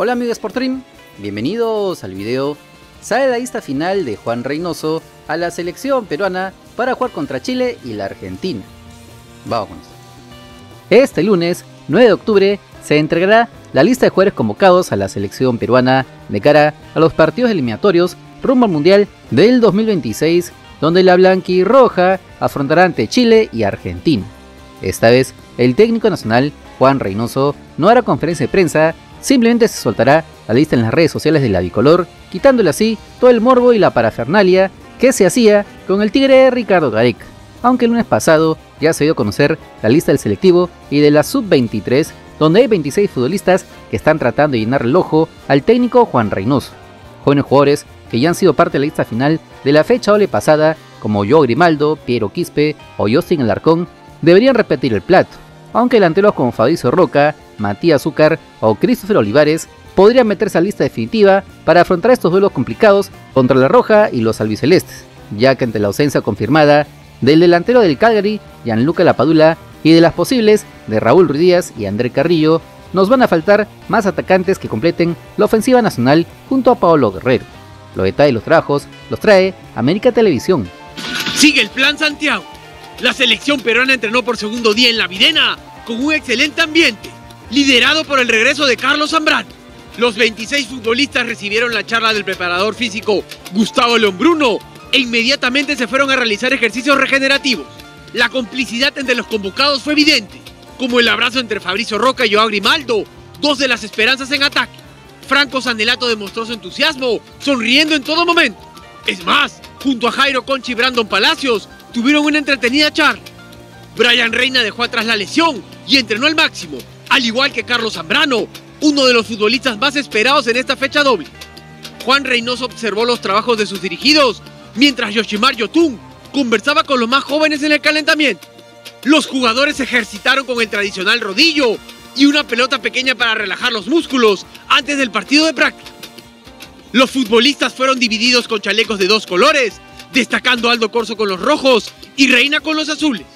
Hola amigos Sportstream, bienvenidos al video. Sale la lista final de Juan Reynoso a la selección peruana para jugar contra Chile y la Argentina. Vamos. Este lunes, 9 de octubre, se entregará la lista de jugadores convocados a la selección peruana de cara a los partidos eliminatorios rumbo al Mundial del 2026, donde la blanquirroja afrontará ante Chile y Argentina. Esta vez, el técnico nacional, Juan Reynoso, no hará conferencia de prensa, simplemente se soltará la lista en las redes sociales de la bicolor, quitándole así todo el morbo y la parafernalia que se hacía con el tigre Ricardo Gareca. Aunque el lunes pasado ya se dio a conocer la lista del selectivo y de la sub-23, donde hay 26 futbolistas que están tratando de llenar el ojo al técnico Juan Reynoso. Jóvenes jugadores que ya han sido parte de la lista final de la fecha doble pasada, como Joe Grimaldo, Piero Quispe o Justin Alarcón, deberían repetir el plato, aunque delanteros como Fabricio Roca, Matías Zúcar o Christopher Olivares podrían meterse a lista definitiva para afrontar estos duelos complicados contra la Roja y los albicelestes, ya que ante la ausencia confirmada del delantero del Calgary, Gianluca Lapadula, y de las posibles de Raúl Ruiz y André Carrillo, nos van a faltar más atacantes que completen la ofensiva nacional junto a Paolo Guerrero. Los detalles de los trabajos los trae América Televisión. Sigue el plan Santiago. La selección peruana entrenó por segundo día en la Videna con un excelente ambiente, liderado por el regreso de Carlos Zambrano. Los 26 futbolistas recibieron la charla del preparador físico Gustavo León Bruno e inmediatamente se fueron a realizar ejercicios regenerativos. La complicidad entre los convocados fue evidente, como el abrazo entre Fabricio Roca y Joao Grimaldo, dos de las esperanzas en ataque. Franco Sanelato demostró su entusiasmo, sonriendo en todo momento. Es más, junto a Jairo Conchi y Brandon Palacios, tuvieron una entretenida charla. Brian Reina dejó atrás la lesión y entrenó al máximo, al igual que Carlos Zambrano, uno de los futbolistas más esperados en esta fecha doble. Juan Reynoso observó los trabajos de sus dirigidos, mientras Yoshimar Yotun conversaba con los más jóvenes en el calentamiento. Los jugadores ejercitaron con el tradicional rodillo y una pelota pequeña para relajar los músculos antes del partido de práctica. Los futbolistas fueron divididos con chalecos de dos colores, destacando Aldo Corso con los rojos y Reina con los azules.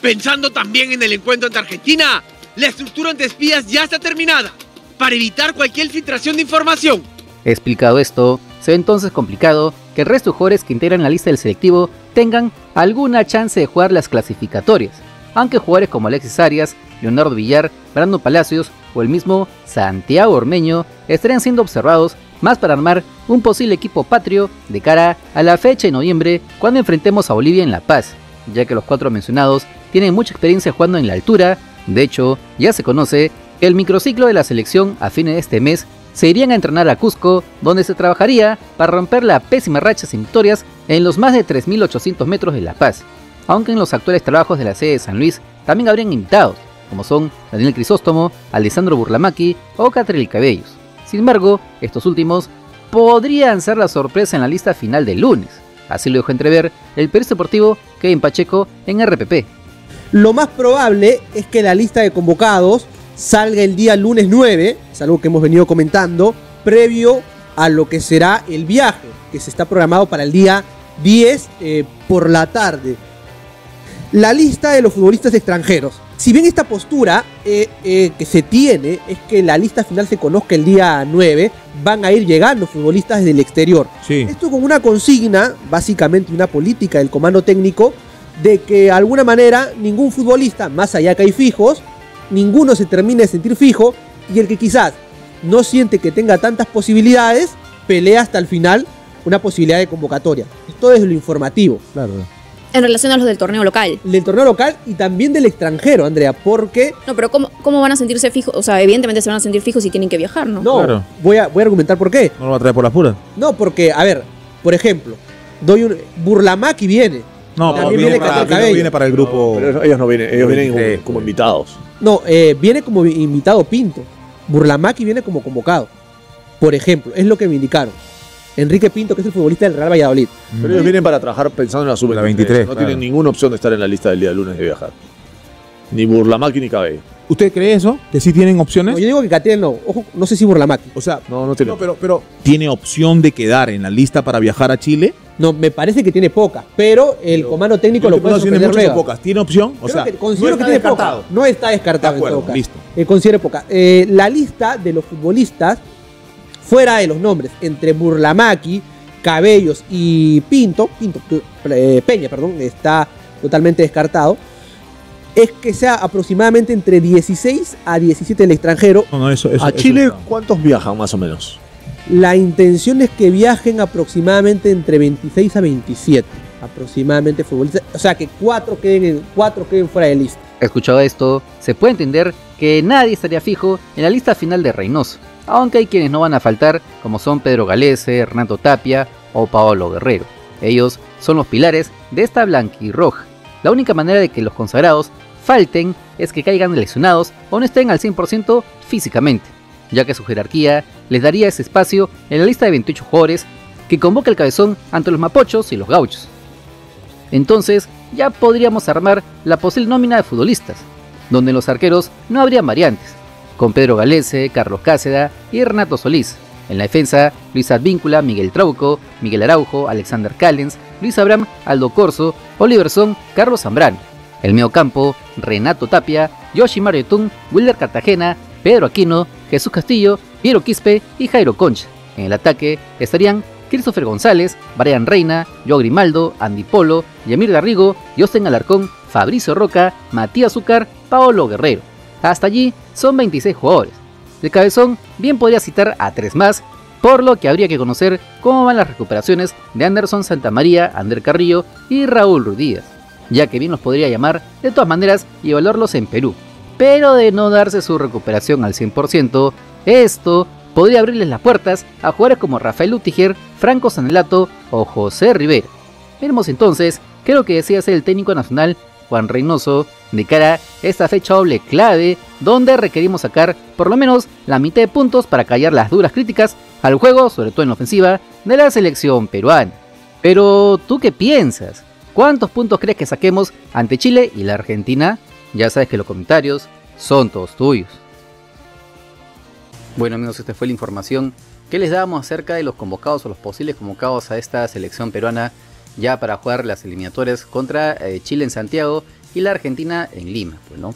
Pensando también en el encuentro ante Argentina, la estructura ante espías ya está terminada, para evitar cualquier filtración de información. Explicado esto, se ve entonces complicado que el resto de jugadores que integran la lista del selectivo tengan alguna chance de jugar las clasificatorias, aunque jugadores como Alexis Arias, Leonardo Villar, Brando Palacios o el mismo Santiago Ormeño estarían siendo observados más para armar un posible equipo patrio de cara a la fecha de noviembre cuando enfrentemos a Bolivia en La Paz, ya que los cuatro mencionados tienen mucha experiencia jugando en la altura, de hecho ya se conoce que el microciclo de la selección a fines de este mes se irían a entrenar a Cusco, donde se trabajaría para romper la pésima racha sin victorias en los más de 3.800 metros de La Paz, aunque en los actuales trabajos de la sede de San Luis también habrían invitados, como son Daniel Crisóstomo, Alessandro Burlamaqui o Catril Cabellos. Sin embargo, estos últimos podrían ser la sorpresa en la lista final del lunes, así lo dejó entrever el periodista deportivo Kevin Pacheco en RPP. Lo más probable es que la lista de convocados salga el día lunes 9, es algo que hemos venido comentando, previo a lo que será el viaje, que se está programado para el día 10 eh, por la tarde. La lista de los futbolistas extranjeros. Si bien esta postura eh, eh, que se tiene es que la lista final se conozca el día 9, van a ir llegando futbolistas desde el exterior. Sí. Esto con una consigna, básicamente una política del comando técnico, de que de alguna manera ningún futbolista, más allá que hay fijos, ninguno se termine de sentir fijo y el que quizás no siente que tenga tantas posibilidades, pelea hasta el final una posibilidad de convocatoria. Esto es lo informativo. Claro. En relación a los del torneo local. Del torneo local y también del extranjero, Andrea, porque... No, pero ¿cómo, cómo van a sentirse fijos? O sea, evidentemente se van a sentir fijos si tienen que viajar, ¿no? No, Claro. voy, a, voy a argumentar por qué. No lo va a traer por las puras. No, porque, a ver, por ejemplo, doy un... Burlamaki viene. No, También pero viene viene, para, Catril viene- para el grupo. Pero ellos- no vienen, ellos vienen como, 23. como invitados. No, eh, viene como invitado Pinto. Burlamaki viene como convocado. Por ejemplo, es lo que me indicaron. Enrique Pinto, que es el futbolista del Real Valladolid. Pero ellos vienen para trabajar pensando en la sub La 23, No claro. tienen ninguna opción de estar en la lista del día lunes de viajar. Ni Burlamaki ni Cabello. ¿Usted cree eso? ¿Que sí tienen opciones? No, yo digo que Catriel no. Ojo, no sé si Burlamaki. o sea, No, no tienen. no, pero, pero ¿tiene opción de quedar en la lista para viajar a Chile? No, me parece que tiene pocas, pero el comando técnico lo puede ¿Tiene muchas o pocas? ¿Tiene opción? O Creo sea, que- no considero está que tiene descartado. poca. No está descartado De acuerdo, en todo caso. listo. Eh, considero poca. Eh, la lista de los futbolistas, fuera de los nombres, entre Burlamaki, Cabellos y Pinto, Pinto eh, Peña, perdón, está totalmente descartado. Es que sea aproximadamente entre 16 a 17 el extranjero. No, no, eso, eso- ¿A eso Chile cuántos viajan más o menos? La intención es que viajen aproximadamente entre 26 a 27. Aproximadamente futbolistas. O sea que cuatro queden, en- cuatro queden fuera de lista. Escuchado esto, se puede entender que nadie estaría fijo en la lista final de Reynoso, aunque hay quienes no van a faltar, como son Pedro Galese, Hernando Tapia o Paolo Guerrero. Ellos son los pilares de esta blanquirroja. La única manera de que los consagrados falten es que caigan lesionados o no estén al 100% físicamente, ya que su jerarquía les daría ese espacio en la lista de 28 jugadores que convoca el cabezón ante los mapochos y los gauchos. Entonces, ya podríamos armar la posible nómina de futbolistas, donde en los arqueros no habría variantes, con Pedro Galese, Carlos Cáceda y Renato Solís. En la defensa, Luis Advíncula, Miguel Trauco, Miguel Araujo, Alexander Callens, Luis Abraham, Aldo Corso, Oliverson, Carlos Zambrano. El mediocampo, Renato Tapia, Yoshimar Yotun, Wilder Cartagena, Pedro Aquino, Jesús Castillo, Piero Quispe y Jairo Concha. En el ataque estarían Christopher González, Brian Reina, Joe Grimaldo, Andy Polo, Yamir Garrigo, Yosten Alarcón, Fabricio Roca, Matías Zúcar, Paolo Guerrero. Hasta allí son 26 jugadores. El cabezón bien podría citar a tres más, por lo que habría que conocer cómo van las recuperaciones de Anderson Santamaría, Ander Carrillo y Raúl Ruiz Díaz, ya que bien los podría llamar de todas maneras y evaluarlos en Perú. Pero de no darse su recuperación al 100%, esto podría abrirles las puertas a jugadores como Rafael Utiger, Franco Sanelato o José Rivera. Veremos entonces qué es lo que decía ser el técnico nacional Juan Reynoso de cara a esta fecha doble clave donde requerimos sacar por lo menos la mitad de puntos para callar las duras críticas al juego, sobre todo en la ofensiva, de la selección peruana. Pero, ¿tú qué piensas? ¿Cuántos puntos crees que saquemos ante Chile y la Argentina? Ya sabes que los comentarios son todos tuyos. Bueno amigos, esta fue la información que les dábamos acerca de los convocados o los posibles convocados a esta selección peruana ya para jugar las eliminatorias contra eh, Chile en Santiago y la Argentina en Lima, pues, ¿no?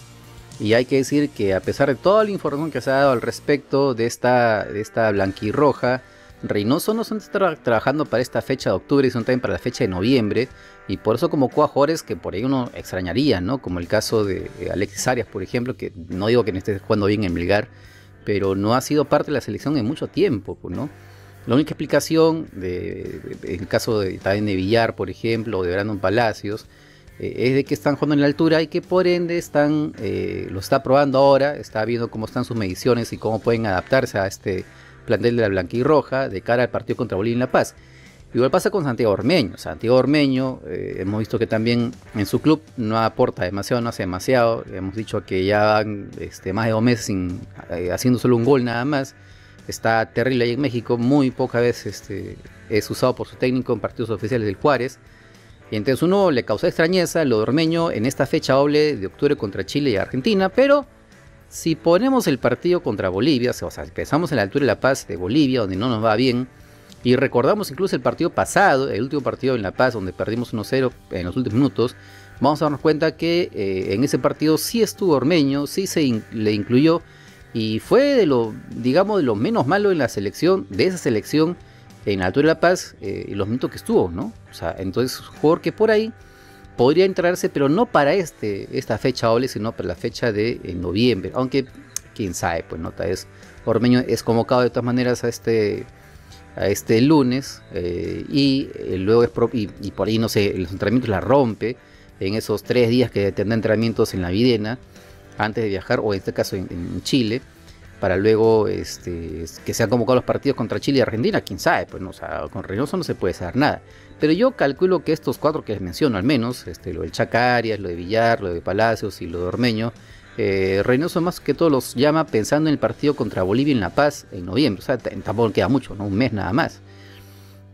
Y hay que decir que a pesar de toda la información que se ha dado al respecto de esta, de esta blanquirroja, Reynoso no se está tra- trabajando para esta fecha de octubre, sino también para la fecha de noviembre, y por eso convocó a jugadores que por ahí uno extrañaría, ¿no? Como el caso de Alexis Arias, por ejemplo, que no digo que no esté jugando bien en Melgar, pero no ha sido parte de la selección en mucho tiempo, ¿no? La única explicación, en el caso de, también de Villar, por ejemplo, o de Brandon Palacios, eh, es de que están jugando en la altura y que por ende están, eh, lo está probando ahora, está viendo cómo están sus mediciones y cómo pueden adaptarse a este plantel de la blanquirroja de cara al partido contra Bolivia en La Paz. Igual pasa con Santiago Ormeño. Santiago Ormeño, eh, hemos visto que también en su club no aporta demasiado, no hace demasiado. Hemos dicho que ya este, más de dos meses sin, eh, haciendo solo un gol nada más. Está terrible ahí en México, muy pocas veces este, es usado por su técnico en partidos oficiales del Juárez. Y entonces uno le causa extrañeza lo de Ormeño en esta fecha doble de octubre contra Chile y Argentina, pero si ponemos el partido contra Bolivia, o sea, empezamos en la altura de La Paz de Bolivia, donde no nos va bien, y recordamos incluso el partido pasado, el último partido en La Paz, donde perdimos 1-0 en los últimos minutos, vamos a darnos cuenta que eh, en ese partido sí estuvo Ormeño, sí se le incluyó, y fue de lo, digamos, de lo menos malo en la selección, de esa selección, en la altura de La Paz, eh, los minutos que estuvo, ¿no? O sea, entonces, que por ahí podría entrarse, pero no para este, esta fecha doble, sino para la fecha de noviembre. Aunque, quién sabe, pues nota es. Ormeño es convocado de todas maneras a este, a este lunes eh, y eh, luego es y, por ahí no sé, los entrenamientos la rompe en esos tres días que tendrá entrenamientos en la Videna antes de viajar, o en este caso en, en Chile, para luego este, que sean convocados los partidos contra Chile y Argentina, quién sabe, pues no, o sea, con Reynoso no se puede saber nada. Pero yo calculo que estos cuatro que les menciono, al menos, este, lo del Chacarias, lo de Villar, lo de Palacios y lo de Ormeño, eh, Reynoso más que todo los llama pensando en el partido contra Bolivia en La Paz en noviembre. O sea, tampoco queda mucho, ¿no? Un mes nada más.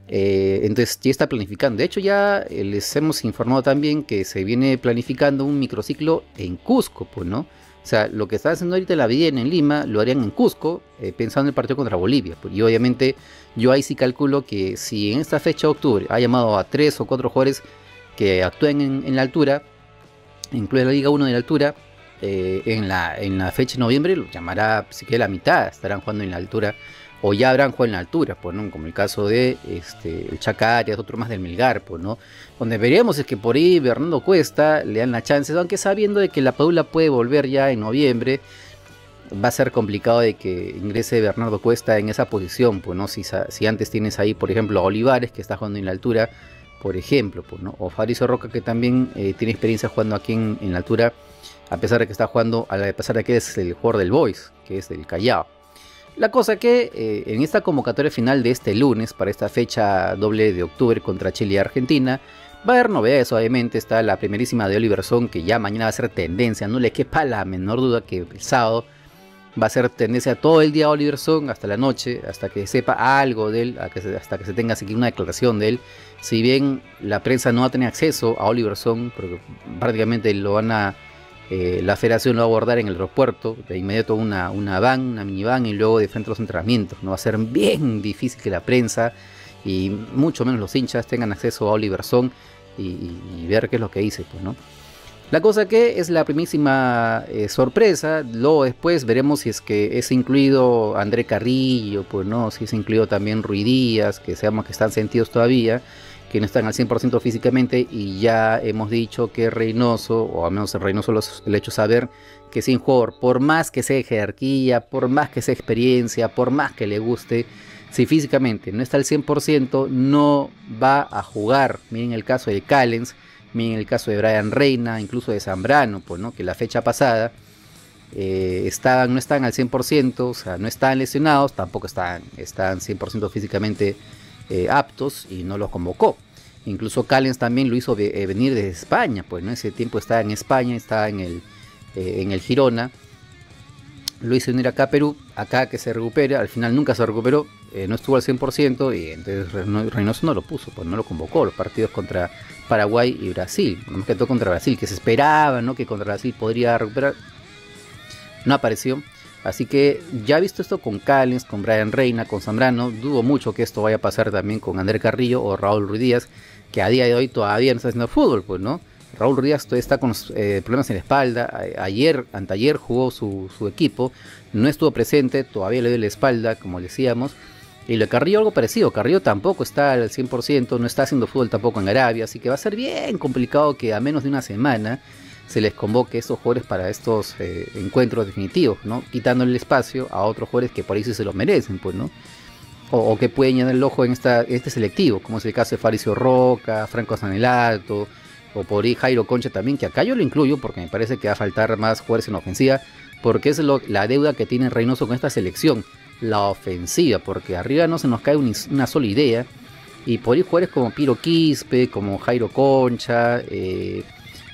Eh, entonces ya está planificando. De hecho, ya eh, les hemos informado también que se viene planificando un microciclo en Cusco, pues, ¿no? O sea, lo que está haciendo ahorita la Videna en Lima lo harían en Cusco, eh, pensando en el partido contra Bolivia. Pues, Y obviamente yo ahí sí calculo que si en esta fecha de octubre ha llamado a tres o cuatro jugadores que actúen en, la altura, incluye la Liga 1 de la altura, eh, en, la, en la fecha de noviembre lo llamará, si que la mitad estarán jugando en la altura, o ya habrán jugado en la altura, pues, ¿no? Como el caso de este, el Chacarias, otro más del Milgar, pues, ¿no? Donde veríamos es que por ahí Bernardo Cuesta le dan las chances, aunque sabiendo de que la Padula puede volver ya en noviembre, va a ser complicado de que ingrese Bernardo Cuesta en esa posición, pues, ¿no? Si, si antes tienes ahí, por ejemplo, a Olivares, que está jugando en la altura, por ejemplo, pues, ¿no? O Fariso Roca, que también eh, tiene experiencia jugando aquí en, en la altura, a pesar de que está jugando, a pesar de que es el jugador del Boys, que es del Callao. La cosa que eh, en esta convocatoria final de este lunes, para esta fecha doble de octubre contra Chile y Argentina, va a haber novedades, obviamente. Está la primerísima de Oliver Son, que ya mañana va a ser tendencia. No le quepa la menor duda que el sábado va a ser tendencia todo el día a Oliver hasta la noche, hasta que sepa algo de él, hasta que se tenga una declaración de él. Si bien la prensa no va a tener acceso a Oliver Son, porque prácticamente lo van a eh, la federación lo va a abordar en el aeropuerto, de inmediato una, una van, una minivan y luego de frente a los entrenamientos. No va a ser bien difícil que la prensa y mucho menos los hinchas tengan acceso a Oliver Son y, ver qué es lo que dice, pues, ¿no? La cosa que es la primísima eh, sorpresa, luego después veremos si es que es incluido André Carrillo, pues no, si es incluido también Rui Díaz, que sabemos que están sentidos todavía, que no están al 100% físicamente y ya hemos dicho que Reynoso, o al menos Reynoso le ha hecho saber que sin jugador, por más que sea jerarquía, por más que sea experiencia, por más que le guste, si físicamente no está al 100%, no va a jugar. Miren el caso de Callens, miren el caso de Brian Reina, incluso de Zambrano, pues, ¿no? que la fecha pasada eh, estaban, no están al 100%, o sea, no están lesionados, tampoco están, están 100% físicamente eh, aptos y no los convocó. Incluso Callens también lo hizo eh, venir desde España, pues en ese tiempo estaba en España, estaba en el, eh, en el Girona. Lo hizo venir acá a Perú, acá que se recupere, al final nunca se recuperó, no estuvo al 100% y entonces Reyno- Reynoso no lo puso, pues no lo convocó los partidos contra Paraguay y Brasil, más que todo contra Brasil, que se esperaba ¿no? que contra Brasil podría recuperar, no apareció. Así que ya visto esto con Callens, con Brian Reina, con Zambrano, dudo mucho que esto vaya a pasar también con André Carrillo o Raúl Ruiz Díaz, que a día de hoy todavía no está haciendo fútbol, pues, ¿no? Raúl Ruiz Díaz todavía está con eh, problemas en la espalda. Ayer, anteayer jugó su, su equipo, no estuvo presente, todavía le duele la espalda, como decíamos. Y lo de Carrillo algo parecido, Carrillo tampoco está al 100%, no está haciendo fútbol tampoco en Arabia, así que va a ser bien complicado que a menos de una semana se les convoque a estos jugadores para estos eh, encuentros definitivos, ¿no? Quitándole el espacio a otros jugadores que por ahí sí se lo merecen, pues, ¿no? O, que pueden llenar el ojo en esta, este selectivo, como es el caso de Faricio Roca, Franco Sanelato, o por ahí Jairo Concha también, que acá yo lo incluyo porque me parece que va a faltar más jugadores en ofensiva, porque es la deuda que tiene Reynoso con esta selección, la ofensiva, porque arriba no se nos cae un- una sola idea, y por ahí jugadores como Piro Quispe, como Jairo Concha, eh,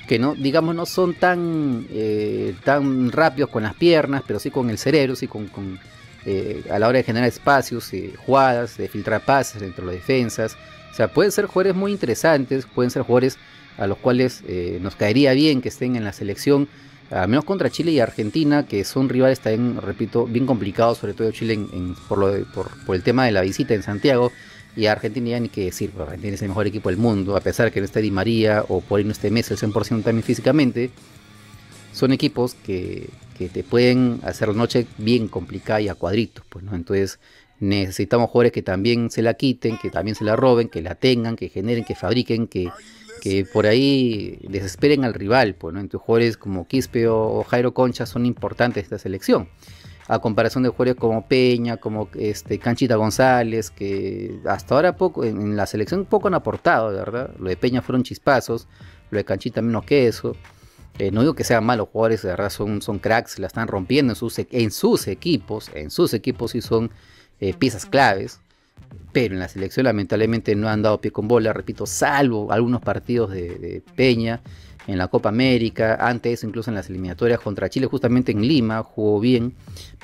que no, digamos, no son tan, eh, tan rápidos con las piernas, pero sí con el cerebro, sí con, con, eh, a la hora de generar espacios, eh, jugadas, de filtrar pases entre las defensas. O sea, pueden ser jugadores muy interesantes, pueden ser jugadores a los cuales eh, nos caería bien que estén en la selección, al menos contra Chile y Argentina, que son rivales también, repito, bien complicados, sobre todo Chile en- en- por, lo de- por, por el tema de la visita en Santiago. Y a Argentina ya ni qué decir, Argentina es el mejor equipo del mundo, a pesar que no esté Di María o por ahí no esté Messi al 100% también físicamente. Son equipos que, que te pueden hacer la noche bien complicada y a cuadritos, pues, ¿no? Entonces necesitamos jugadores que también se la quiten, que también se la roben, que la tengan, que generen, que fabriquen, que, que por ahí desesperen al rival, pues, ¿no? Entonces jugadores como Quispe o Jairo Concha son importantes de esta selección a comparación de jugadores como Peña, como este Canchita González, que hasta ahora poco en, en la selección poco han aportado, de verdad. Lo de Peña fueron chispazos, lo de Canchita menos que eso. Eh, no digo que sean malos jugadores, de verdad son, son cracks, la están rompiendo en sus, e- en sus equipos, en sus equipos sí son eh, piezas claves, pero en la selección lamentablemente no han dado pie con bola, repito, salvo algunos partidos de, de Peña en la Copa América, antes incluso en las eliminatorias contra Chile, justamente en Lima, jugó bien,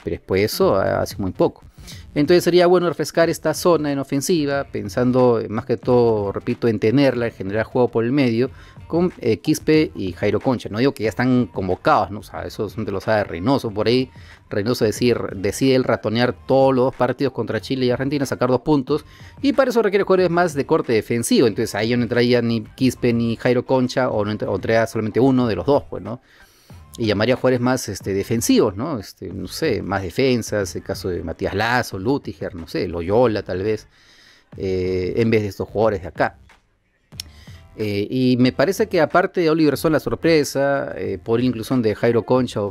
pero después de eso ha sido muy poco. Entonces sería bueno refrescar esta zona en ofensiva, pensando eh, más que todo, repito, en tenerla, en generar juego por el medio, con eh, Quispe y Jairo Concha. No digo que ya están convocados, ¿no? O sea, eso es de lo sabe Reynoso. Por ahí Reynoso decir, decide el ratonear todos los dos partidos contra Chile y Argentina, sacar dos puntos. Y para eso requiere jugadores más de corte defensivo. Entonces ahí no entraría ni Quispe ni Jairo Concha, o no entraría solamente uno de los dos, pues, ¿no? Y llamaría a jugadores más este, defensivos, ¿no? Este, no sé, más defensas, el caso de Matías Lazo, Lutiger, no sé, Loyola tal vez, eh, en vez de estos jugadores de acá. Eh, y me parece que aparte de Oliver Son la sorpresa, eh, por inclusión de Jairo Concha,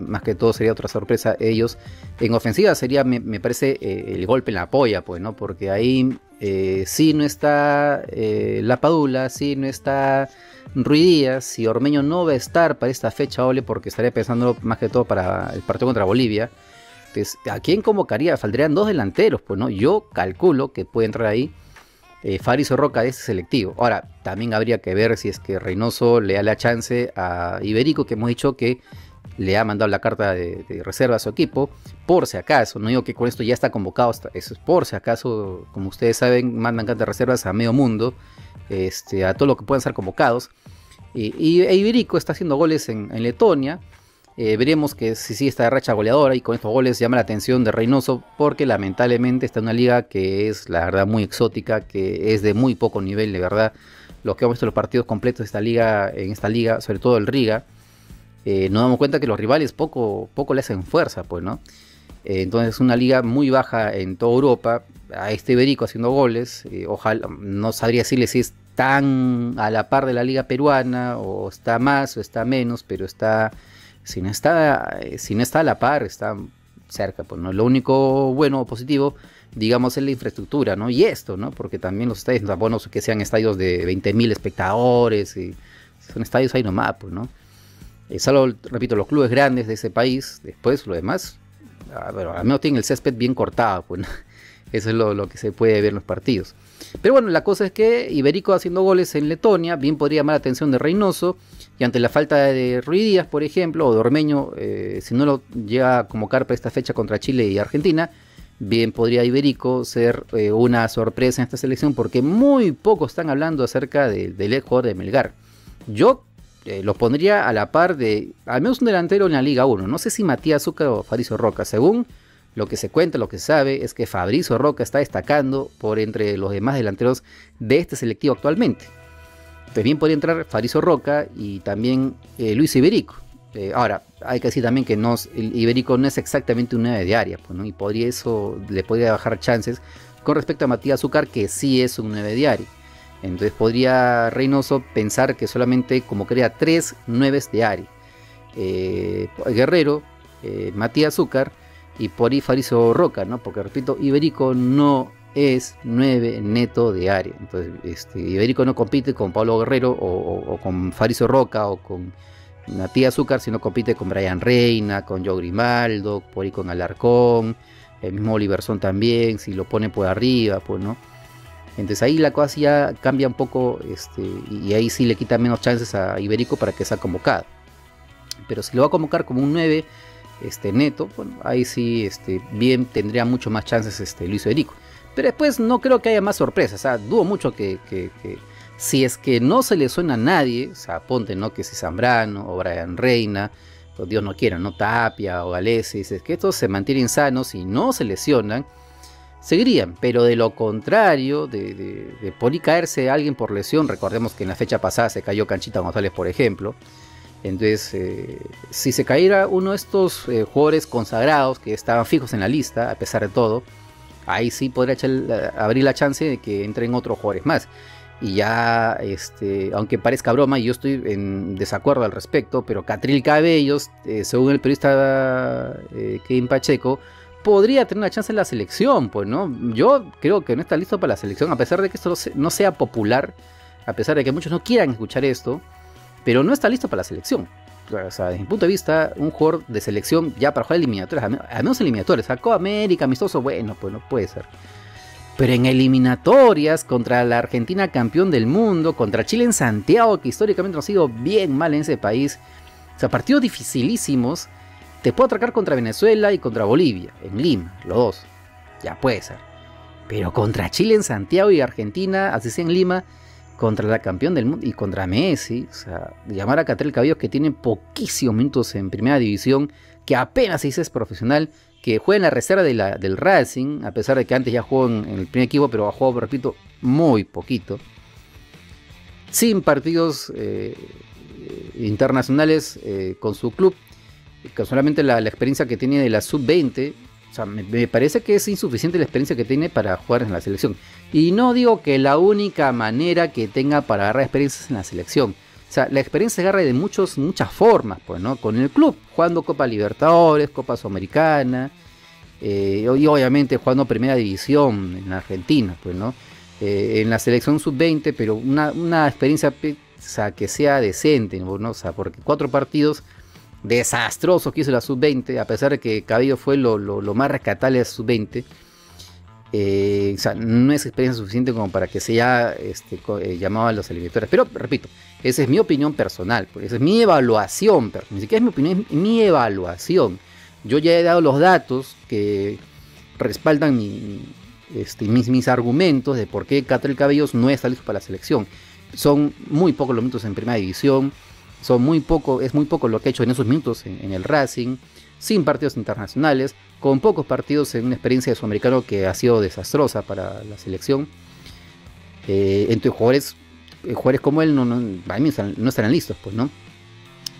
más que todo sería otra sorpresa ellos, en ofensiva sería, me, me parece, el golpe en la polla, pues, ¿no? Porque ahí sí no está La Padula, sí no está Rui Díaz, si Ormeño no va a estar para esta fecha, Ole, porque estaría pensando más que todo para el partido contra Bolivia. Entonces, ¿a quién convocaría? Faltarían dos delanteros, pues, ¿no? Yo calculo que puede entrar ahí eh, Roca de ese selectivo. Ahora, también habría que ver si es que Reynoso le da la chance a Iberico, que hemos dicho que le ha mandado la carta de, reserva a su equipo, por si acaso. No digo que con esto ya está convocado, eso es por si acaso, como ustedes saben, mandan cartas de reservas a medio mundo, este, a todo lo que puedan ser convocados. Y, y Iberico está haciendo goles en, Letonia. Eh, veremos que si sigue esta racha goleadora y con estos goles llama la atención de Reynoso porque lamentablemente está en una liga que es la verdad muy exótica, que es de muy poco nivel, de verdad. Los que hemos visto los partidos completos de esta liga, en esta liga, sobre todo el Riga, eh, nos damos cuenta que los rivales poco, poco le hacen fuerza, pues, ¿no? Eh, entonces es una liga muy baja en toda Europa. A este Iberico haciendo goles. eh, ojalá, no sabría decirle si es tan a la par de la liga peruana o está más o está menos, pero está, si no está, eh, si no está a la par, está cerca. Pues, ¿no? Lo único bueno o positivo, digamos, es la infraestructura, ¿no? Y esto, ¿no? Porque también los estadios, no bueno que sean estadios de 20.000 espectadores, y son estadios ahí nomás, pues, ¿no? Salvo, repito, los clubes grandes de ese país, después lo demás, ah, pero al menos tienen el césped bien cortado, pues. Eso es lo que se puede ver en los partidos. Pero bueno, la cosa es que Iberico haciendo goles en Letonia, bien podría llamar la atención de Reynoso, y ante la falta de Ruiz Díaz, por ejemplo, o de Ormeño, eh, si no lo llega a convocar para esta fecha contra Chile y Argentina, bien podría Iberico ser eh, una sorpresa en esta selección, porque muy poco están hablando acerca de- del ex jugador de Melgar. Yo eh, lo pondría a la par de al menos un delantero en la Liga 1. No sé si Matías Zúcar o Fabrizio Roca. Según lo que se cuenta, lo que se sabe, es que Fabrizio Roca está destacando por entre los demás delanteros de este selectivo actualmente. También podría entrar Fabrizio Roca y también eh, Luis Iberico. Eh, ahora, hay que decir también que no, Iberico no es exactamente un 9 de área, pues, y podría eso le podría bajar chances con respecto a Matías Zúcar, que sí es un 9 de área. Entonces podría Reynoso pensar que solamente como crea tres 9 de área. Eh, Guerrero, eh, Matías Zúcar y por ahí Farizo Roca, ¿no? Porque repito, Iberico no es 9 neto de área. Entonces, este, Iberico no compite con Pablo Guerrero o, con Farizo Roca o con Matías Zúcar, sino compite con Brian Reina, con Joe Grimaldo, por ahí con Alarcón, el mismo Oliverson también, si lo pone por arriba, pues, ¿no? Entonces ahí la cosa ya cambia un poco este, y ahí sí le quita menos chances a Iberico para que sea convocado. Pero si lo va a convocar como un 9 este, neto, bueno, ahí sí este, bien tendría mucho más chances este, Luis Iberico. Pero después no creo que haya más sorpresas. Dudo mucho que, si es que no se le suena a nadie, o ponte, ¿no? Que si Zambrano o Brian Reina, o Dios no quiera, ¿no? Tapia o Galese, es que estos se mantienen sanos y no se lesionan, seguirían, pero de lo contrario, de, de, de caerse alguien por lesión, recordemos que en la fecha pasada se cayó Canchita González, por ejemplo. Entonces, eh, si se cayera uno de estos eh, jugadores consagrados que estaban fijos en la lista, a pesar de todo, ahí sí podría echar abrir la chance de que entren otros jugadores más. Y ya, este, aunque parezca broma, y yo estoy en desacuerdo al respecto, pero Catril Cabellos, eh, según el periodista Kevin Pacheco, podría tener una chance en la selección, pues, ¿no? Yo creo que no está listo para la selección, a pesar de que esto no sea popular, a pesar de que muchos no quieran escuchar esto, pero no está listo para la selección. O sea, desde mi punto de vista, un jugador de selección ya para jugar eliminatorias, al men- al menos eliminatorias, sacó América, amistoso, bueno, pues no puede ser. Pero en eliminatorias contra la Argentina campeón del mundo, contra Chile en Santiago, que históricamente nos ha ido bien mal en ese país, o sea, partidos dificilísimos, te puedo atracar contra Venezuela y contra Bolivia, en Lima, los dos. ya puede ser. Pero contra Chile en Santiago y Argentina, así sea en Lima, contra la campeón del mundo y contra Messi, o sea, llamar a Catrel Cabellos que tiene poquísimos minutos en primera división, que apenas dice es profesional, que juega en la reserva del Racing, a pesar de que antes ya jugó en, el primer equipo, pero ha jugado, repito, muy poquito. Sin partidos eh, internacionales eh, con su club, solamente la, la experiencia que tiene de la sub-20, me, parece que es insuficiente la experiencia que tiene para jugar en la selección. Y no digo que la única manera que tenga para agarrar experiencias en la selección. O sea, la experiencia se agarra de muchos, muchas formas, pues, ¿no? Con el club, jugando Copa Libertadores, Copa Sudamericana, eh, y obviamente jugando Primera División en Argentina, pues, ¿no? Eh, en la selección sub-20, pero una, una experiencia pe- o sea, que sea decente, ¿no? O sea, porque cuatro partidos desastrosos que hizo la sub-20, a pesar de que Cabello fue lo, lo- más rescatable de la sub-20, eh, no es experiencia suficiente como para que sea este, eh, llamado a los eliminatorios. Pero, repito, esa es mi opinión personal, pues, esa es mi evaluación, ni siquiera es mi opinión, es mi evaluación. Yo ya he dado los datos que respaldan este, mis, mis argumentos de por qué Catrel Cabellos no está listo para la selección. Son muy pocos los minutos en primera división, son muy poco, es muy poco lo que ha hecho en esos minutos en, el Racing, sin partidos internacionales, con pocos partidos en una experiencia de sudamericano que ha sido desastrosa para la selección. Eh, entonces jugadores, eh, jugadores como él no, no, para mí no estarán listos, pues, ¿no?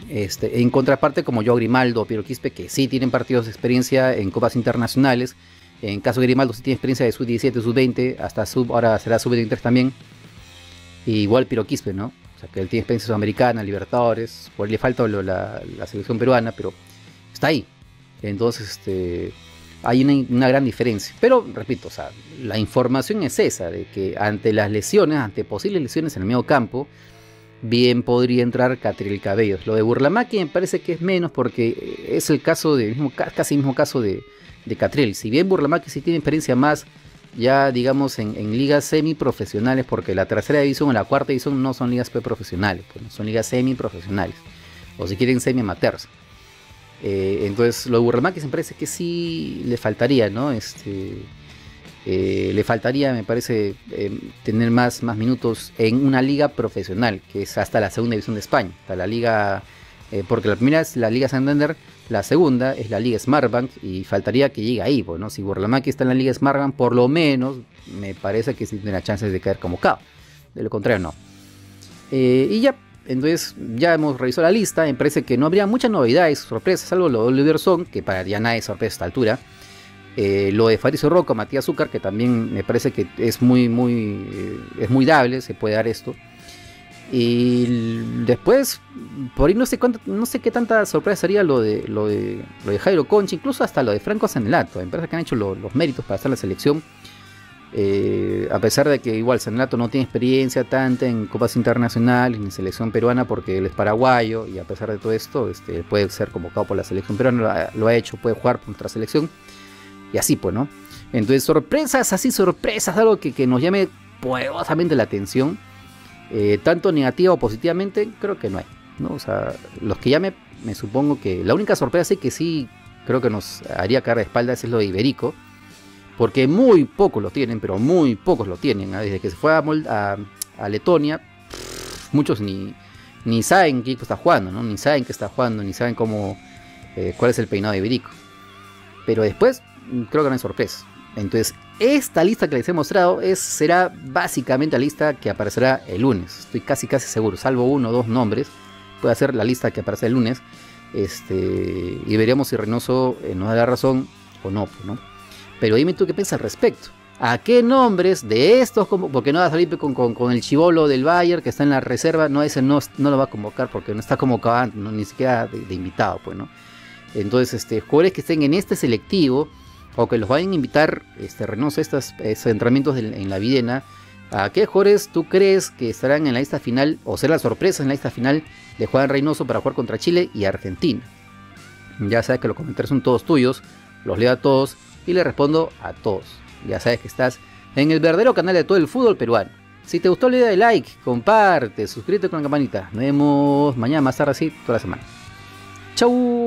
Este, en contraparte, como yo, Grimaldo, Piero Quispe, que sí tienen partidos de experiencia en copas internacionales. En caso de Grimaldo, sí tiene experiencia de sub-17, sub-20, hasta sub, ahora será sub-23 también. Igual Piero Quispe, ¿no? Sea, que él tiene experiencia sudamericana, Libertadores, por ahí le falta la, selección peruana, pero está ahí. Entonces, este, hay una, gran diferencia. Pero, repito, la información es esa, de que ante las lesiones, ante posibles lesiones en el medio campo, bien podría entrar Catriel Cabellos. Lo de Burlamaqui me parece que es menos porque es el caso de, casi el mismo caso de, de Catriel. Si bien Burlamaqui sí tiene experiencia más, ya digamos en, en ligas semiprofesionales, porque la tercera división o la cuarta división no son ligas profesionales, pues, son ligas semiprofesionales, o si quieren semi-amateurs. Eh, entonces, lo de Burlamaqui me parece que sí le faltaría, ¿no? Este, eh, le faltaría, me parece, eh, tener más, más minutos en una liga profesional, que es hasta la segunda división de España. Hasta la liga, eh, porque la primera es la Liga Santander, la segunda es la Liga Smartbank, y faltaría que llegue ahí, pues, ¿no? Si Burlamaqui está en la Liga Smartbank, por lo menos me parece que sí tiene chances de caer convocado. De lo contrario, no. Eh, y ya, entonces ya hemos revisado la lista. Me parece que no habría muchas novedades, sorpresas, salvo lo de Oliver Son, que para ya nadie es sorpresa a esta altura. Eh, lo de Faricio Roca, Matías Zúcar, que también me parece que es muy, muy, eh, es muy dable, se puede dar esto. Y después, por ahí no sé cuánto, no sé qué tanta sorpresa sería lo de, lo de, lo de Jairo Concha, incluso hasta lo de Franco Sanelato. Parece que han hecho lo- los méritos para estar en la selección. Eh, a pesar de que igual Sanelato no tiene experiencia tanta en copas internacionales ni selección peruana porque él es paraguayo y a pesar de todo esto este, puede ser convocado por la selección peruana, lo ha hecho, puede jugar por nuestra selección y así pues, ¿no? Entonces sorpresas, así sorpresas, algo que, que nos llame poderosamente la atención, eh, tanto negativa o positivamente, creo que no hay, ¿no? O sea, los que ya me, me supongo que la única sorpresa que sí creo que nos haría caer de espaldas es lo de Iberico, porque muy pocos lo tienen, pero muy pocos lo tienen. ¿ah? Desde que se fue a, a- Letonia, muchos ni, ni saben qué está jugando, ¿no? Ni saben qué está jugando, ni saben cómo, eh, cuál es el peinado de Iberico. Pero después, creo que no hay sorpresa. Entonces, esta lista que les he mostrado es, será básicamente la lista que aparecerá el lunes. Estoy casi casi seguro, salvo uno o dos nombres. Puede ser la lista que aparece el lunes. Este, y veríamos si Reynoso eh, nos da la razón o no, pues, ¿no? Pero dime tú qué piensas al respecto. ¿A qué nombres de estos? Porque no va a salir con, con- con el chivolo del Bayern que está en la reserva. No, ese no, no lo va a convocar porque no está convocado ¿no? ni siquiera de, de invitado, pues, ¿no? Entonces, este, jugadores que estén en este selectivo o que los vayan a invitar, este, Reynoso, a estos, entrenamientos en la Videna, ¿a qué jugadores tú crees que estarán en la lista final o será la sorpresa en la lista final de Juan Reynoso para jugar contra Chile y Argentina? Ya sabes que los comentarios son todos tuyos, los leo a todos y le respondo a todos. Ya sabes que estás en el verdadero canal de todo el fútbol peruano. Si te gustó, le da like, comparte, suscríbete con la campanita. Nos vemos mañana más tarde así, toda la semana. Chau.